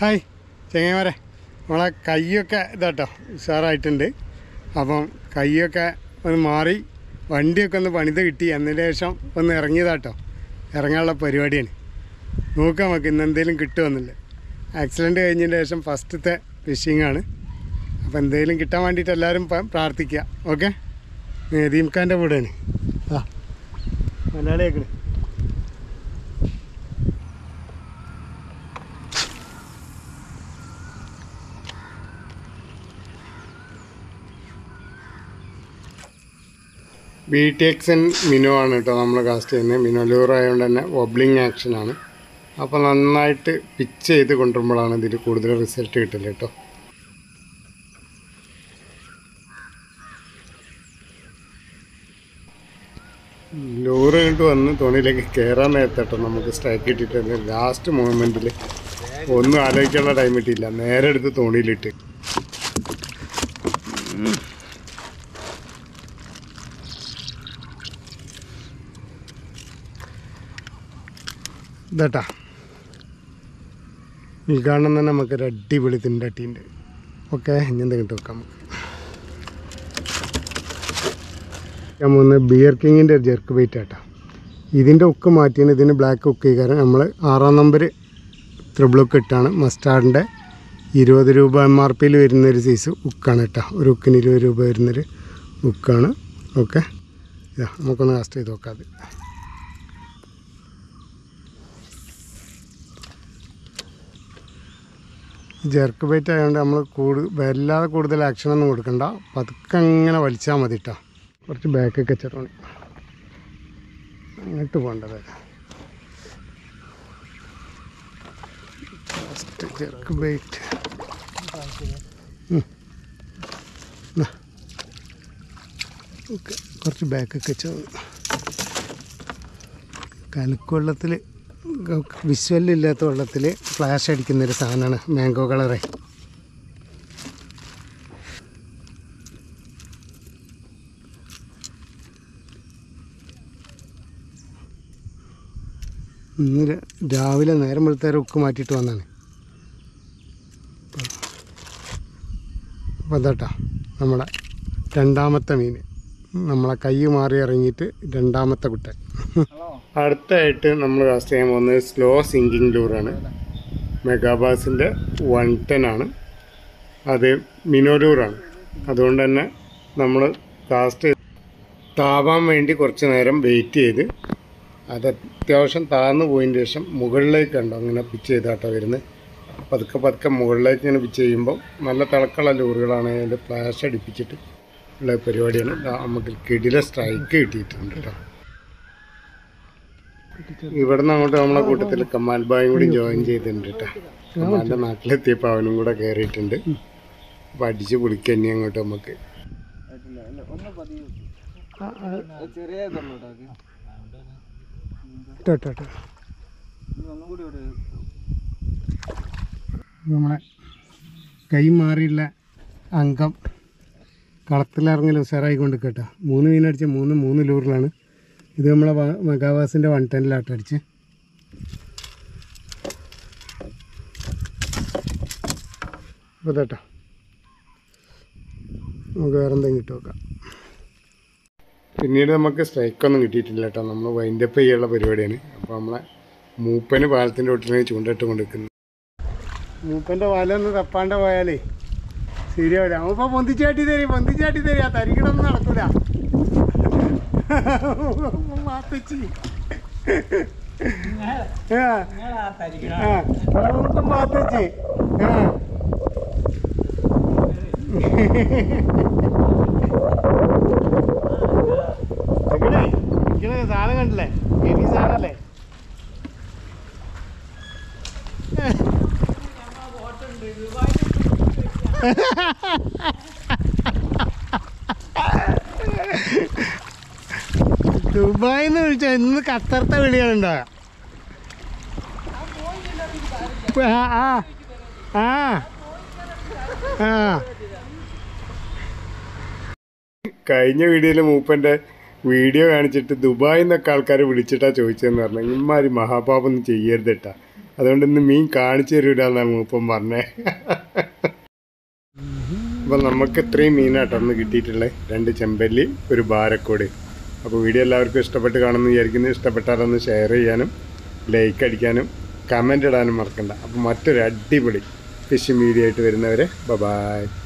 Hi ചെങ്ങന്മാരെ നമ്മളെ കൈയൊക്കെ ഇതാട്ടോ ഉഷാറായിട്ടുണ്ട്. അപ്പം കൈയൊക്കെ ഒന്ന് മാറി വണ്ടിയൊക്കെ ഒന്ന് പണിത് കിട്ടി. എന്നതിന് ശേഷം ഒന്ന് ഇറങ്ങിയതാട്ടോ. ഇറങ്ങാനുള്ള പരിപാടിയാണ്. നോക്കാം നമുക്ക് ഇന്ന് എന്തെങ്കിലും കിട്ടുമെന്നില്ല ആക്സിഡന്റ് കഴിഞ്ഞതിന് ശേഷം ഫസ്റ്റത്തെ ഫിഷിങ്ങാണ് അപ്പോൾ എന്തെങ്കിലും കിട്ടാൻ വേണ്ടിയിട്ട് എല്ലാവരും പ്രാർത്ഥിക്കുക. ഓക്കെ നദീംഖാന്റെ കൂടെയാണ് ആ. മലയാളിയാക്കണ്. B T X N minnow ആണ് കേട്ടോ നമ്മൾ കാസ്റ്റ് ചെയ്യുന്നത് മിനോ ലൂർ ആയതുകൊണ്ട് തന്നെ വബ്ലിംഗ് ആക്ഷനാണ് അപ്പോൾ നന്നായിട്ട് പിച്ച് ചെയ്ത് കൊണ്ടുവരുമ്പോഴാണ് ഇതിൽ കൂടുതൽ റിസൾട്ട് കിട്ടില്ല കേട്ടോ. ലൂറ് കണ്ട് വന്ന് തോണിയിലേക്ക് കയറാൻ നേരത്തട്ടോ നമുക്ക് സ്ട്രൈക്ക് കിട്ടിയിട്ടുണ്ട് ലാസ്റ്റ് മൂമെന്റിൽ ഒന്നും ആലോചിക്കാനുള്ള ടൈം കിട്ടിയില്ല. നേരെ എടുത്ത് തോണിയിലിട്ട്. ഇതാട്ടാ. ഈ കാണുന്ന തന്നെ നമുക്കൊരു അടിപൊളി തിണ്ടട്ടിയുണ്ട്. ഓക്കെ ഇനി എന്തെങ്കിലും വെക്കാം നമുക്ക്. ഞാൻ മൂന്ന് ബിയർ കിങ്ങിന്റെ ഒരു ജെർക്ക് ബൈറ്റ് ആട്ടാ. ഇതിന്റെ ഉക്ക് മാറ്റിയാണ് ഇതിന് ബ്ലാക്ക് ഉക്ക് കാരണം നമ്മൾ ആറാം നമ്പർ ത്രിബിളൊക്കെ ഇട്ടാണ്. മസ്റ്റാർഡിന്റെ ഇരുപത് രൂപ എം ആർ പിയിൽ വരുന്നൊരു സൈസ് ഉക്കാണ് കേട്ടോ. ഒരു ഉക്കിന് ഇരുപത് രൂപ വരുന്നൊരു ഉക്കാണ് ഓക്കെ. ഇതാ നമുക്കൊന്ന് കാസ്റ്റ് ചെയ്ത് നോക്കാം അത്. ജെർക്ക് ബൈറ്റ് ആയതുകൊണ്ട് നമ്മൾ കൂടു വല്ലാതെ കൂടുതൽ ആക്ഷനൊന്നും കൊടുക്കണ്ട. പതുക്കെ അങ്ങനെ വലിച്ചാൽ മതി കേട്ടോ കുറച്ച് ബാക്കൊക്കെ വെച്ചിട്ടുണ്ട്. അങ്ങോട്ട് പോകേണ്ടത് ഫസ്റ്റ് ജെർക്ക് ബൈറ്റ് കുറച്ച് ബാക്കൊക്കെ വെച്ചാൽ കലക്ക് വെള്ളത്തിൽ വിശ്വലില്ലാത്ത വെള്ളത്തിൽ ഫ്ലാഷ് അടിക്കുന്നൊരു സാധനമാണ് മാംഗോ കളറെ. ഇന്ന് രാവിലെ നേരം വെളുത്തേരം ഉക്ക് മാറ്റിയിട്ട് വന്നാണ്. അപ്പോൾ അതാട്ടാ നമ്മളെ രണ്ടാമത്തെ മീൻ. നമ്മളെ കൈ മാറി ഇറങ്ങിയിട്ട് രണ്ടാമത്തെ കുട്ടൻ. അടുത്തായിട്ട് നമ്മൾ കാസ്റ്റ് ചെയ്യാൻ പോകുന്നത് സ്ലോ സിങ്കിങ് ലൂറാണ് മെഗാബാസിന്റെ വൺ ടെൻ ആണ്. അത് മിനോലൂറാണ് അതുകൊണ്ട് തന്നെ നമ്മൾ കാസ്റ്റ് താവാൻ വേണ്ടി കുറച്ച് നേരം വെയിറ്റ് ചെയ്ത് അത് അത്യാവശ്യം താഴ്ന്നു പോയതിന് ശേഷം മുകളിലേക്ക് കണ്ടോ? അങ്ങനെ പിച്ച് ചെയ്താട്ടോ വരുന്നത് പതുക്കെ പതുക്കെ മുകളിലേക്ക് ഇങ്ങനെ പിച്ച് ചെയ്യുമ്പോൾ നല്ല തിളക്കമുള്ള ലൂറുകളാണ് അതിന്റെ ഫ്ലാഷ് അടിപ്പിച്ചിട്ട് ഉള്ള പരിപാടിയാണ്. നമുക്ക് കിടിലെ സ്ട്രൈക്ക് കിട്ടിയിട്ടുണ്ട് കേട്ടോ ഇവിടുന്ന് അങ്ങോട്ട് നമ്മളെ കൂട്ടത്തിൽ കമാൽ ബായും കൂടി ജോയിൻ ചെയ്തിട്ടുണ്ട് കേട്ടോ കമാലിന്റെ നാട്ടിലെത്തിയപ്പോൾ അവനും കൂടെ കേറിയിട്ടുണ്ട്. അപ്പോൾ അടിച്ച് പൊളിക്കുക ഇനി അങ്ങോട്ട് നമുക്ക്. നമ്മളെ കൈ മാറിയുള്ള അംഗം കളത്തിലിറങ്ങൽ ഉഷാറായിക്കൊണ്ട് കേട്ടോ മൂന്ന് മീനടിച്ച മൂന്ന് മൂന്ന് ലൂറിലാണ്. ഇത് നമ്മളെ മെഗാവാസിന്റെ വൺ ടെന്നിലാട്ടോ അടിച്ച്. അപ്പോൾ കേട്ടോ നമുക്ക് വേറെ എന്തെങ്കിലും ഇട്ട് നോക്കാം. പിന്നീട് നമുക്ക് സ്ട്രൈക്കൊന്നും കിട്ടിയിട്ടില്ല കേട്ടോ. നമ്മൾ വൈൻഡപ്പ് ചെയ്യാനുള്ള പരിപാടിയാണ്. അപ്പോൾ നമ്മളെ മൂപ്പന് പാലത്തിന്റെ ഒട്ടിനെ ചൂണ്ടിട്ട് കൊണ്ടിരിക്കുന്നു മൂപ്പന്റെ പാലൊന്ന് തപ്പാണ്ട് പോയാലേ ശരിയാവില്ല. അമ്മ പൊന്തിച്ചാട്ടി തരും പൊന്തിച്ചാട്ടി തരും. ആ തരികിടൊന്നും നടക്കൂല. മാത്തച്ചി ആ. ആ. നമുക്ക് മാത്തച്ചി ആ. ഇരിക്കണേ, ഇരിക്കണേ, സാധനം കണ്ടില്ലേ? ഹെവി ദുബായിൽ നിന്ന് വിളിച്ചാൽ ഇന്ന് ഖത്തറത്തെ വിളികളുണ്ടാകാം ആ ആ കഴിഞ്ഞ വീഡിയോയിൽ മൂപ്പന്റെ വീഡിയോ കാണിച്ചിട്ട് ദുബായിൽ നിന്നൊക്കെ ആൾക്കാർ വിളിച്ചിട്ടാ ചോദിച്ചതെന്ന് പറഞ്ഞു. ഇമ്മാതിരി മഹാപാപൊന്നും ചെയ്യരുത് കേട്ടാ അതുകൊണ്ട് ഇന്ന് മീൻ കാണിച്ചു തരൂലെന്നാണ് മൂപ്പം പറഞ്ഞേ. അപ്പം നമുക്ക് ഇത്രയും മീനാട്ടോ ഒന്ന് കിട്ടിയിട്ടുള്ളത് രണ്ട് ചെമ്പല്ലി ഒരു ബാരക്കോട്. അപ്പോൾ വീഡിയോ എല്ലാവർക്കും ഇഷ്ടപ്പെട്ട് കാണുമെന്ന് വിചാരിക്കുന്നു. ഇഷ്ടപ്പെട്ടാലൊന്ന് ഷെയർ ചെയ്യാനും ലൈക്ക് അടിക്കാനും കമന്റ് ഇടാനും മറക്കണ്ട. അപ്പോൾ മറ്റൊരു അടിപൊളി ഫിഷിംഗ് വീഡിയോ ആയിട്ട് വരുന്നവരെ ബബായ് ബായ്